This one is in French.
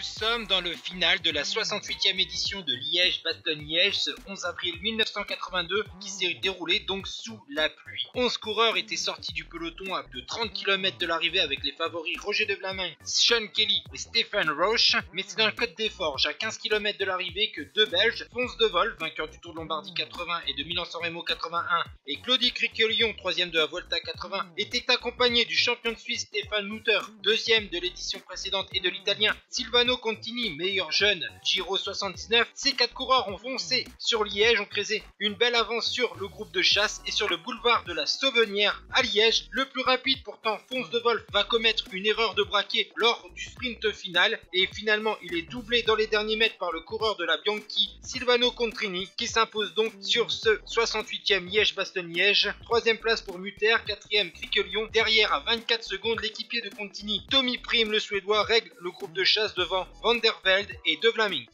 sommes dans le final de la 68e édition de Liège-Bastogne-Liège ce 11 avril 1982 qui s'est déroulé donc sous la pluie. 11 coureurs étaient sortis du peloton à de 30 km de l'arrivée avec les favoris Roger de Vlamin, Sean Kelly et Stephen Roche, mais c'est dans le Côte des Forges à 15 km de l'arrivée que deux Belges, Fonce de Vol, vainqueur du Tour de Lombardie 80 et de Milan-San Remo 81, et Claudie Criquelion, troisième de la Volta 80, étaient accompagnés du champion de Suisse Stéphane Mutter, deuxième de l'édition précédente et de l'italien Silvano Contini, meilleur jeune, Giro 79, ces quatre coureurs ont foncé sur Liège, ont créé une belle avance sur le groupe de chasse et sur le boulevard de la Sauvenière à Liège. Le plus rapide pourtant, Fonce de Wolf, va commettre une erreur de braquet lors du sprint final et finalement il est doublé dans les derniers mètres par le coureur de la Bianchi, Silvano Contrini, qui s'impose donc sur ce 68e Liège-Bastogne-Liège. Troisième place pour Mutter, quatrième Criquelion, derrière à 24 secondes l'équipier de Contini, Tommy Prime le Suédois règle le groupe de chasse devant Van der Velde et De Vlaming.